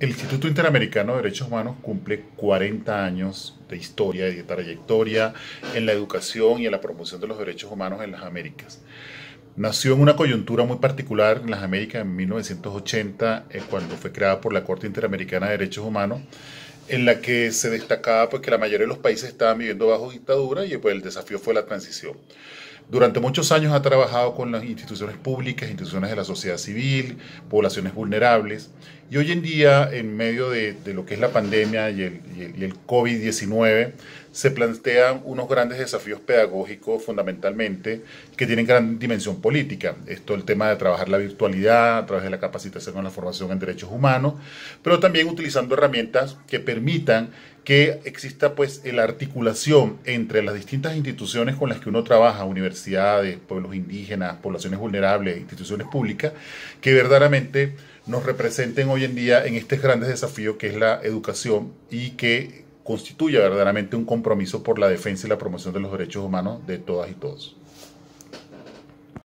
El Instituto Interamericano de Derechos Humanos cumple 40 años de historia y de trayectoria en la educación y en la promoción de los derechos humanos en las Américas. Nació en una coyuntura muy particular en las Américas en 1980, eh, cuando fue creada por la Corte Interamericana de Derechos Humanos, en la que se destacaba pues, que la mayoría de los países estaban viviendo bajo dictadura y pues, el desafío fue la transición. Durante muchos años ha trabajado con las instituciones públicas, instituciones de la sociedad civil, poblaciones vulnerables. Y hoy en día, en medio de, lo que es la pandemia y el, y el COVID-19, se plantean unos grandes desafíos pedagógicos fundamentalmente que tienen gran dimensión política. Esto el tema de trabajar la virtualidad a través de la capacitación con la formación en derechos humanos, pero también utilizando herramientas que permitan que exista pues la articulación entre las distintas instituciones con las que uno trabaja, universidades, pueblos indígenas, poblaciones vulnerables, instituciones públicas, que verdaderamente nos representen hoy en día en este grandes desafío que es la educación y que constituya verdaderamente un compromiso por la defensa y la promoción de los derechos humanos de todas y todos.